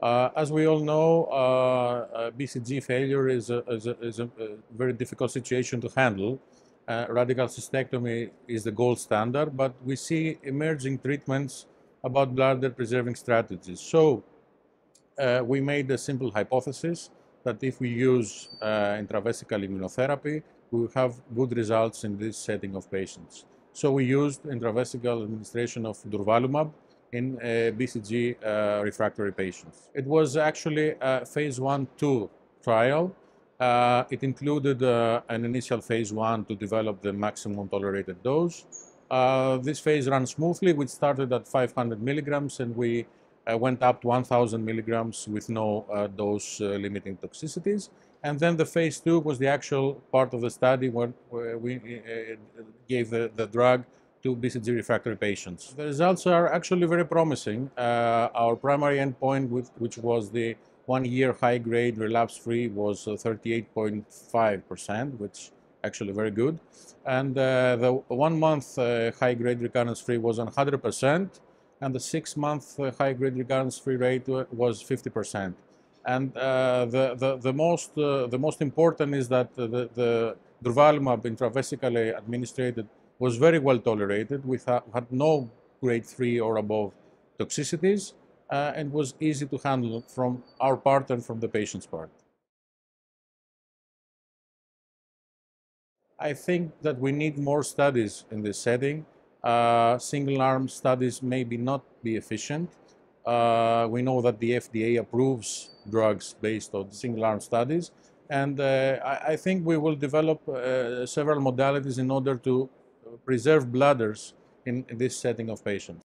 Uh, as we all know, uh, uh, BCG failure is a, is, a, is a, very difficult situation to handle. Uh, radical cystectomy is the gold standard, but we see emerging treatments about bladder preserving strategies. So uh, we made a simple hypothesis that if we use uh, intravesical immunotherapy, we have good results in this setting of patients. So we used intravesical administration of durvalumab in uh, BCG uh, refractory patients. It was actually a phase 1-2 trial. Uh, it included an initial phase 1 to develop the maximum tolerated dose. This phase ran smoothly. We started at 500 milligrams and we went up to 1000 milligrams with no dose limiting toxicities. And then the phase two was the actual part of the study where, where we gave the, the drug to BCG refractory patients. The results are actually very promising. Uh, our primary endpoint, with, which was the one-year high-grade relapse-free, was 38.5%, uh, which actually very good. And uh, the one-month uh, high-grade recurrence-free was 100%, and the six-month uh, high-grade recurrence-free rate was 50%. And uh, the, the, the, most, the most important is that the, the durvalumab intravesically administered was very well tolerated. We had no grade 3 or above toxicities uh, and was easy to handle from our part and from the patient's part. I think that we need more studies in this setting. Uh, single-arm studies maybe not be efficient. Uh, we know that the FDA approves drugs based on single-arm studies, and uh, I, I, think we will develop uh, several modalities in order to preserve bladders in, in this setting of patients.